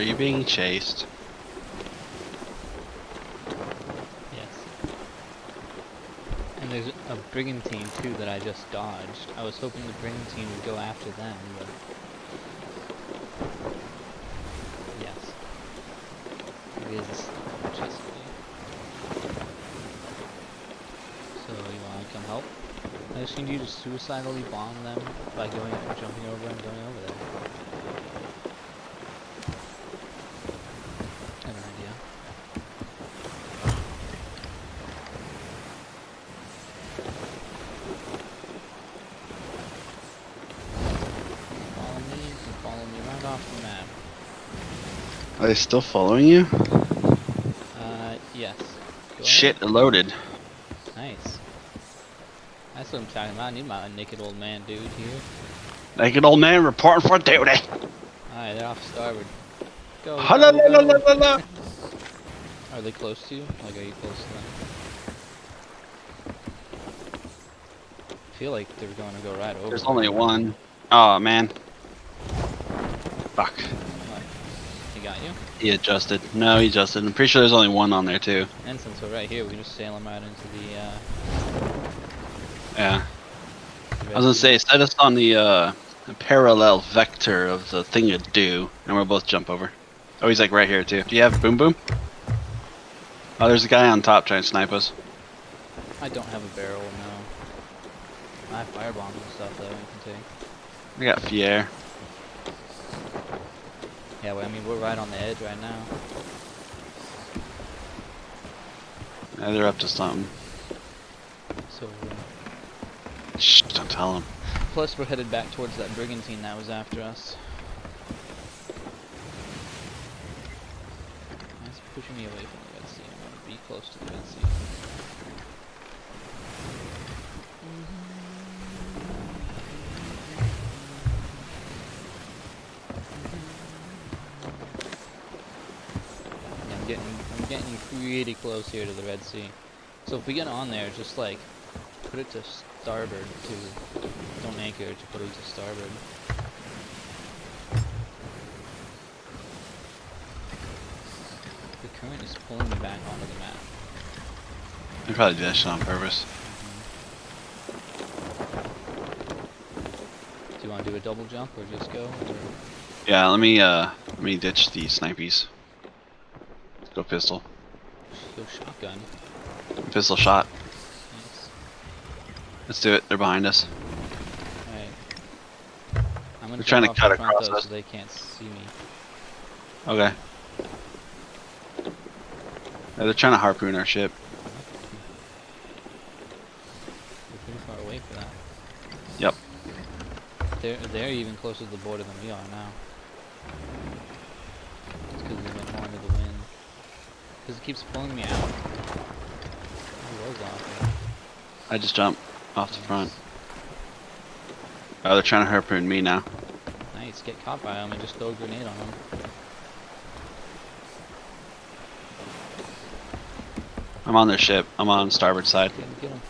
Are you being chased? Yes. And there's a brigantine too that I just dodged. I was hoping the brigantine would go after them, but yes, it is. So you wanna come help? I just need you to suicidally bomb them by going jumping over and going over there. I have an idea. Follow me, you can follow me right off the map. Are they still following you? Uh, yes. Go. Shit, it loaded. Nice. That's what I'm talking about. I need my naked old man dude here. Naked old man reporting for duty. Alright, they're off starboard. Go, go, Hallelujah. go. Are they close to you? Like, are you close to them? I feel like they're going to go right over. There's only one. Oh man. Fuck. You? He adjusted. No, he adjusted. I'm pretty sure there's only one on there too. And since we're right here, we can just sail him out into the, uh... Yeah. I was gonna say, set us on the uh, parallel vector of the thing to do, and we'll both jump over. Oh, he's like right here too. Do you have boom boom? Oh, there's a guy on top trying to snipe us. I don't have a barrel, no. I have firebombs and stuff, though, you can take. I got Fier. Yeah, well, I mean, we're right on the edge right now. Yeah, they're up to something. So, uh, Shh, don't tell him. plus we're headed back towards that brigantine that was after us. That's pushing me away from the Red Sea. I want to be close to the Red Sea. Pretty close here to the Red Sea. So if we get on there, just like put it to starboard to don't anchor to put it to starboard. The current is pulling me back onto the map. They probably did that shit on purpose. Do you want to do a double jump or just go? Or Yeah, let me uh, let me ditch the snipies. Let's go pistol. Go shotgun? Pistol shot. Nice. Let's do it. They're behind us. Alright. I'm gonna They're trying to cut off the front, across us. so they can't see me. Okay. Yeah, they're trying to harpoon our ship. We're pretty far away for that. Yep. They're they're even closer to the border than we are now. Because it keeps pulling me out. I was off. I just jumped off the front. Oh, they're trying to harpoon me now. Nice. Get caught by them and just throw a grenade on them. I'm on their ship. I'm on starboard side. Get 'em, get 'em.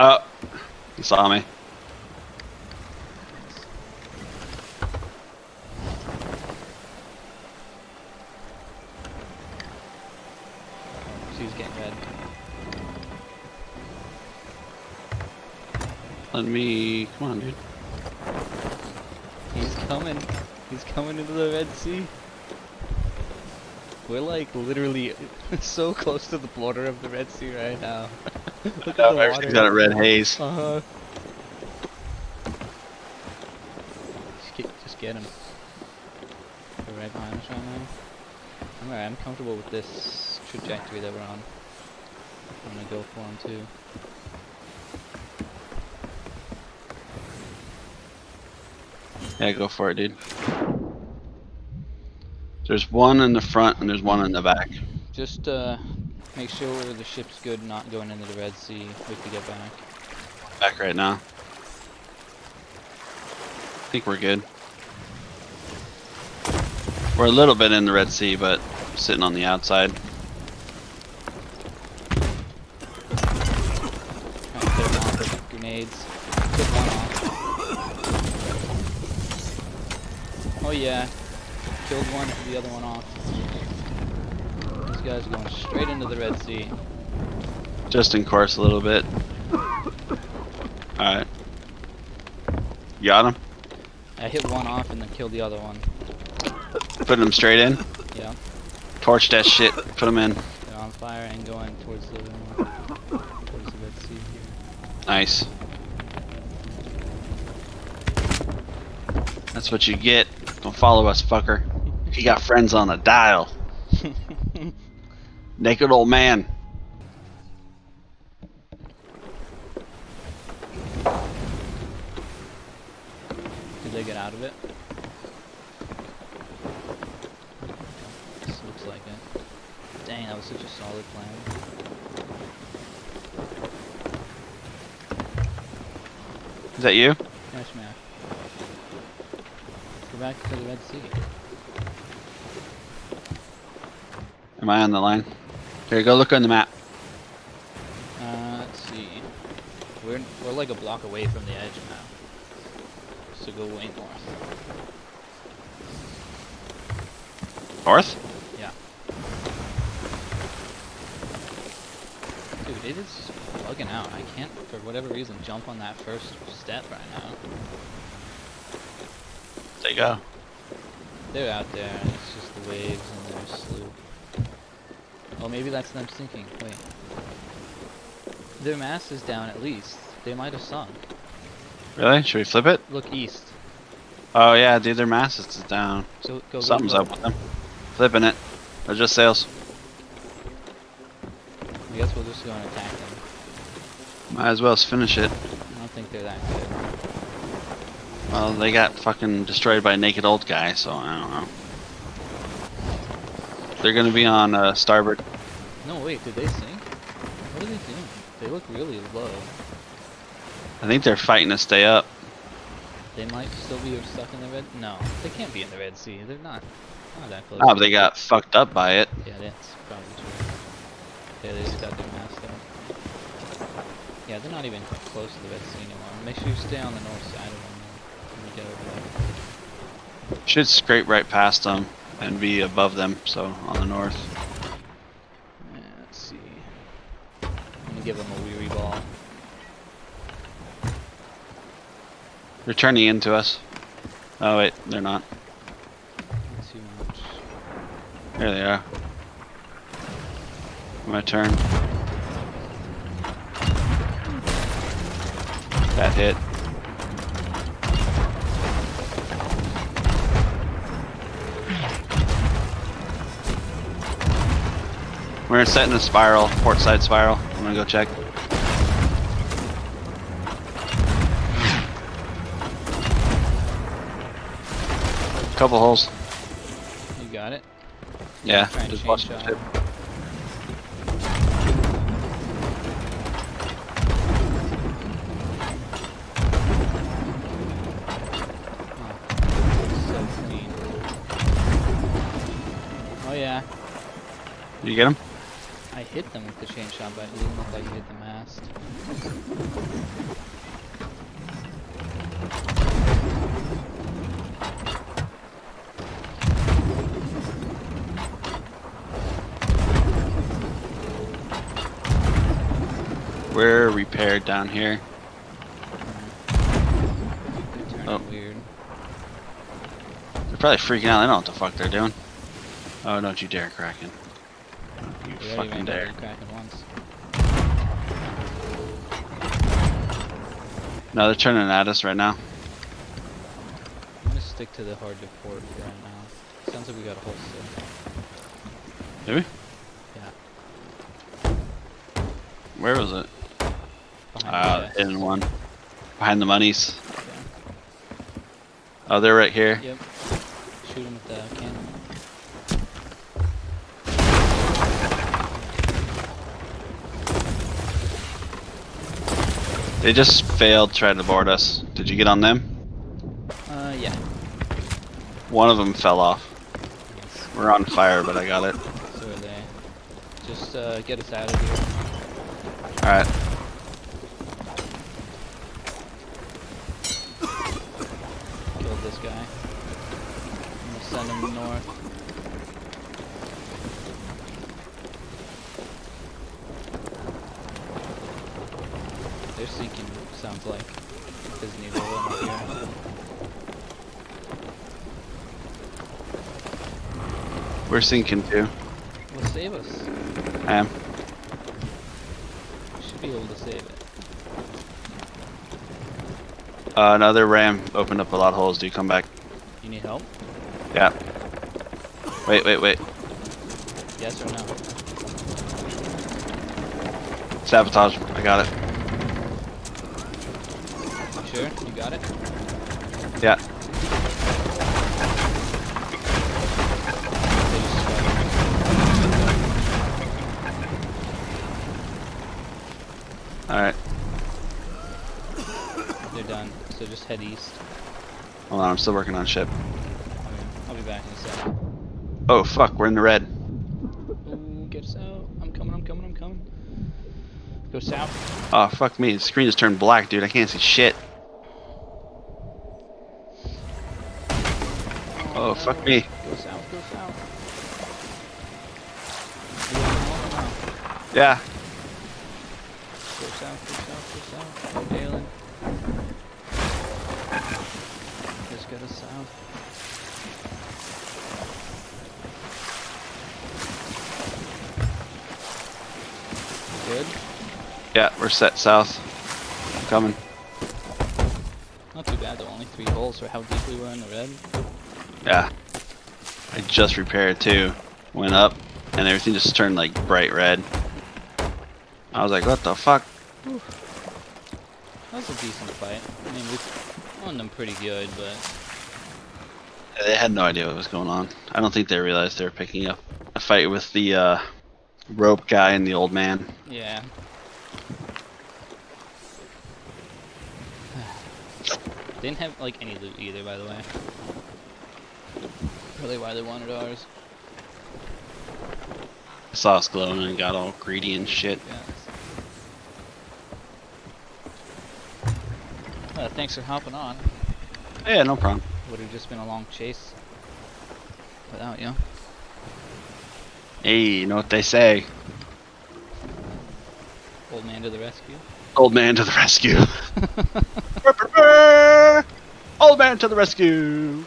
Oh, he saw me. Let me. Come on, dude. He's coming. He's coming into the Red Sea. We're like literally so close to the border of the Red Sea right now. Look at the Oh, water. everything's got a red haze. Uh huh. Just get, just get him. They're right behind us right now. I'm alright. I'm comfortable with this trajectory that we're on. I'm gonna go for him too. Yeah, go for it, dude. There's one in the front and there's one in the back. Just uh, make sure the ship's good, not going into the Red Sea. if We get back. Back right now. I think we're good. We're a little bit in the Red Sea, but sitting on the outside. Trying to put off with grenades. Oh yeah. killed one, the other one off. These guys are going straight into the Red Sea. Just in course a little bit. Alright. Got him? I hit one off and then killed the other one. Putting him straight in. Yeah, Torch that shit. Put him in. they're on fire and going towards the towards the Red Sea Nice. That's what you get. Follow us, fucker. You got friends on the dial. Naked old man. Did they get out of it? This looks like it. Dang, that was such a solid plan. Is that you? Nice smash. Back to the Red Sea. Am I on the line? Here, go look on the map. Uh, let's see. We're we're like a block away from the edge now. So go way north. North? Yeah. Dude, it is bugging out. I can't, for whatever reason, jump on that first step right now. Go. They're out there, and it's just the waves and their sloop. Oh, maybe that's them sinking. Wait. Their mast is down at least. They might have sunk. Really? Should we flip it? Look east. Oh yeah, dude, their mast is down. So go. go, Something's go. up with them. Flipping it. They're just sails. I guess we'll just go and attack them. Might as well finish it. I don't think they're that good. Well, they got fucking destroyed by a naked old guy, so I don't know. They're gonna be on uh, starboard. No, wait, did they sink? What are they doing? They look really low. I think they're fighting to stay up. They might still be stuck in the red. No, they can't be in the Red Sea. They're not. Not that close. Oh, they got fucked up by it. Yeah, that's probably true. Yeah, they just got their mast up. Yeah, they're not even close to the Red Sea anymore. Make sure you stay on the north side of them get over there. Should scrape right past them and be above them, so on the north. Yeah, let's see. I'm gonna give them a weary ball. They're turning into us. Oh wait, they're not. Not too much. There they are. My turn. That hit. We're setting a spiral, port side spiral. I'm gonna go check. Couple holes. You got it? Yeah, just watch the. Uh, oh, so clean. Oh yeah, You get him? Hit them with the chain shot, but it didn't look like it hit the mast. We're repaired down here. Oh. weird. They're probably freaking out. They don't know what the fuck they're doing. Oh, don't you dare, Kraken. You already fucking dare. over Kraken once. No, they're turning at us right now. I'm gonna stick to the hard to port right now. Sounds like we got a whole set. Maybe? Yeah. Where was it? Behind Ah, the the one. Behind the monies. Yeah. Oh, they're right here. Yep. Shoot him with the cannon. They just failed trying to board us. Did you get on them? Uh, yeah. One of them fell off. Yes. We're on fire, but I got it. So are they. Just uh, get us out of here. Alright. Killed this guy. I'm gonna send him north. Sinking, sounds like. There's an evil one up here. We're sinking too. Well, save us. I am. You should be able to save it. Uh, another ram opened up a lot of holes. Do you come back? You need help? Yeah. Wait, wait, wait. Yes or no? Sabotage. I got it. Sure? You got it? Yeah. They just got Alright. They're done. So just head east. Hold on, I'm still working on ship. I'll be back in a second. Oh, fuck, we're in the red. Ooh, get us out. I'm coming, I'm coming, I'm coming. Go south. Oh, fuck me. The screen just turned black, dude. I can't see shit. Oh, fuck me. Go south, go south. You going north or no? Yeah. Go south, go south, go south. No bailing. Just go to south. Good. Yeah, we're set south. I'm coming. Not too bad though, only three holes for how deep we were in the red. Yeah. I just repaired too. Went up, and everything just turned like bright red. I was like, what the fuck? That was a decent fight. I mean, we won them pretty good, but They had no idea what was going on. I don't think they realized they were picking up a fight with the uh, rope guy and the old man. yeah. Didn't have like any loot either, by the way. Probably why they wanted ours. I saw us glowing and got all greedy and shit. Yes. Uh, thanks for hopping on. Yeah, no problem. Would have just been a long chase without you. Hey, you know what they say? Old man to the rescue. Old man to the rescue. Old man to the rescue.